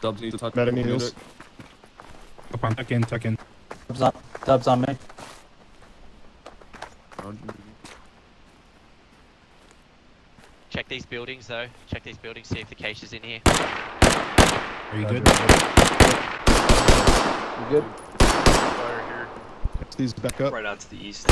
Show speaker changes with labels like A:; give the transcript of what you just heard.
A: Dubs need to touch.
B: Meta needles.
C: Up on, tuck in, tuck in.
D: Dubs on, dubs on me.
E: Check these buildings though. Check these buildings, see if the cache is in here.
C: Are you good?
D: You good?
F: Fire here.
B: These back up.
F: Right out to the east.